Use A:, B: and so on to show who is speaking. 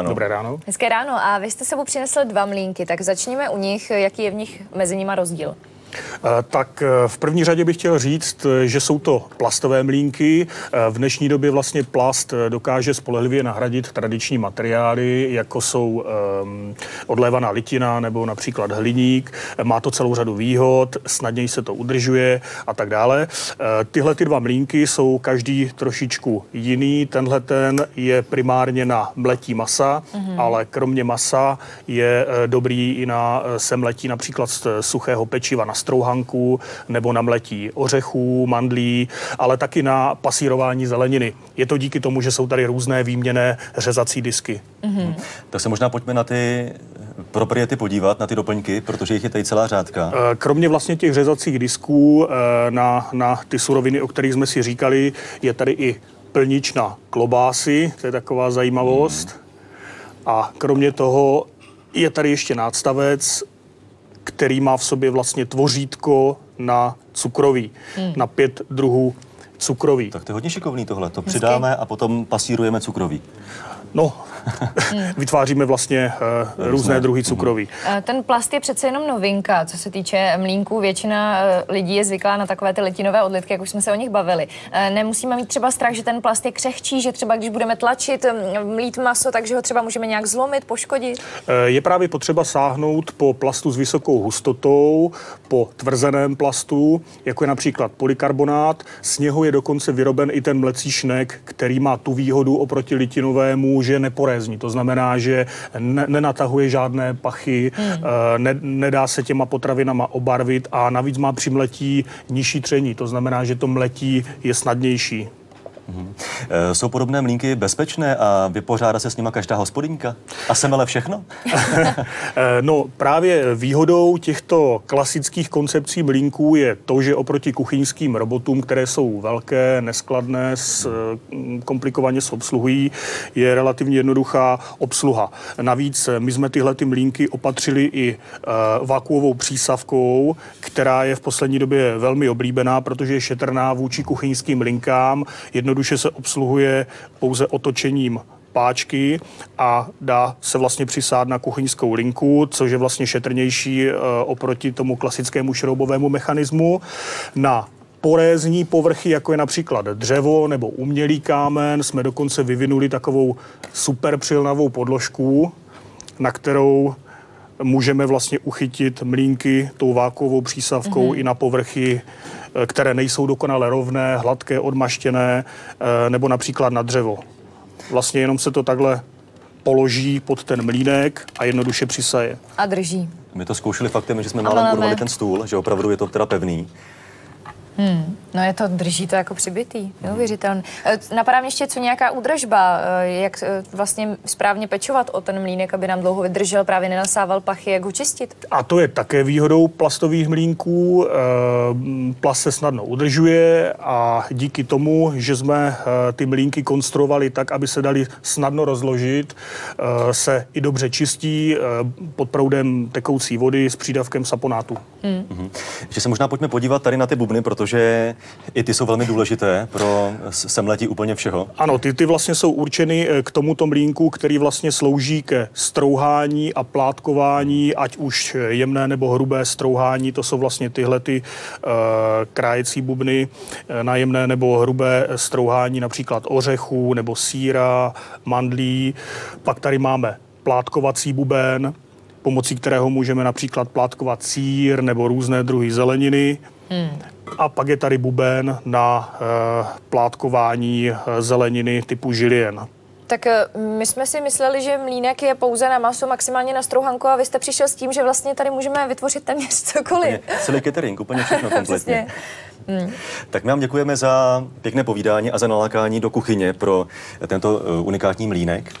A: Ano.
B: Dobré ráno.
C: Hezké ráno a vy jste sebou přinesl dva mlínky, tak začněme u nich, jaký je v nich mezi nimi rozdíl.
B: Eh, Tak eh, v první řadě bych chtěl říct, eh, že jsou to plastové mlínky. V dnešní době vlastně plast dokáže spolehlivě nahradit tradiční materiály, jako jsou um, odlévaná litina nebo například hliník. Má to celou řadu výhod, snadněji se to udržuje a tak dále. Tyhle ty dva mlínky jsou každý trošičku jiný. Tenhle ten je primárně na mletí masa, mm-hmm. ale kromě masa je dobrý i na semletí například z suchého pečiva na strouhanku nebo na mletí ořechů, mandlí, ale taky na pasírování zeleniny. Je to díky tomu, že jsou tady různé výměné řezací disky.
A: Tak se možná pojďme na ty propriety podívat, na ty doplňky, protože jich je tady celá řádka.
B: Eh, Kromě vlastně těch řezacích disků eh, na, na ty suroviny, o kterých jsme si říkali, je tady i plnič na klobásy, to je taková zajímavost. A kromě toho je tady ještě nástavec, který má v sobě vlastně tvořítko na cukroví, na pět druhů cukroví.
A: Tak to je hodně šikovný tohle. To přidáme a potom pasírujeme cukroví.
B: No, vytváříme vlastně uh, různé druhy cukroví.
C: Eh, Ten plast je přece jenom novinka, co se týče mlínků. Většina eh, lidí je zvyklá na takové ty litinové odlitky, jak už jsme se o nich bavili. Eh, Nemusíme mít třeba strach, že ten plast je křehčí, že třeba když budeme tlačit, mm, mlít maso, takže ho třeba můžeme nějak zlomit, poškodit.
B: Eh, Je právě potřeba sáhnout po plastu s vysokou hustotou, po tvrzeném plastu, jako je například polykarbonát. Z něho je dokonce vyroben i ten mlecí šnek, který má tu výhodu oproti litinovému, že je neporézní. To znamená, že ne- nenatahuje žádné pachy, hmm. ne- nedá se těma potravinama obarvit a navíc má při mletí nižší tření. To znamená, že to mletí je snadnější.
A: E, Jsou podobné mlínky bezpečné a vypořádá se s nima každá hospodyňka? A semele všechno?
B: Eh, No právě výhodou těchto klasických koncepcí mlínků je to, že oproti kuchyňským robotům, které jsou velké, neskladné, s, eh, komplikovaně se obsluhují, je relativně jednoduchá obsluha. Navíc eh, my jsme tyhle ty mlínky opatřili i vakuovou přísavkou, která je v poslední době velmi oblíbená, protože je šetrná vůči kuchyňským linkám. Jednoduše se obsluhuje pouze otočením páčky a dá se vlastně přisát na kuchyňskou linku, což je vlastně šetrnější eh, oproti tomu klasickému šroubovému mechanismu. Na porézní povrchy, jako je například dřevo nebo umělý kámen, jsme dokonce vyvinuli takovou super přilnavou podložku, na kterou můžeme vlastně uchytit mlínky tou vákovou přísavkou mm-hmm. i na povrchy, eh, které nejsou dokonale rovné, hladké, odmaštěné, eh, nebo například na dřevo. Vlastně jenom se to takhle položí pod ten mlínek a jednoduše přisaje.
C: A drží.
A: My to zkoušeli faktem, že jsme málem urvali ten stůl, že opravdu je to teda pevný.
C: No je to, drží to jako přibitý, neuvěřitelné. Eh, Napadá mě ještě, co nějaká údržba, eh, jak eh, vlastně správně pečovat o ten mlínek, aby nám dlouho vydržel, právě nenasával pachy, jak ho čistit.
B: A to je také výhodou plastových mlínků. Eh, Plast se snadno udržuje a díky tomu, že jsme ty mlínky konstruovali tak, aby se dali snadno rozložit, eh, se i dobře čistí pod proudem tekoucí vody s přídavkem saponátu.
A: Mhm. Ještě se možná pojďme podívat tady na ty bubny, protože i ty jsou velmi důležité pro semletí úplně všeho.
B: Ano, ty, ty vlastně jsou určeny eh, k tomuto mlínku, který vlastně slouží ke strouhání a plátkování, ať už jemné nebo hrubé strouhání. To jsou vlastně tyhle ty uh, krájecí bubny eh, na jemné nebo hrubé strouhání například ořechů nebo síra, mandlí. Pak tady máme plátkovací buben, pomocí kterého můžeme například plátkovat sír nebo různé druhy zeleniny. Hmm. A pak je tady buben na uh, plátkování eh, zeleniny typu žilien.
C: Tak eh, my jsme si mysleli, že mlínek je pouze na maso, maximálně na strouhanku a vy jste přišel s tím, že vlastně tady můžeme vytvořit téměř cokoliv.
A: Celý catering, úplně všechno kompletně.
C: Přesně.
A: Tak my vám děkujeme za pěkné povídání a za nalákání do kuchyně pro tento eh, unikátní mlínek.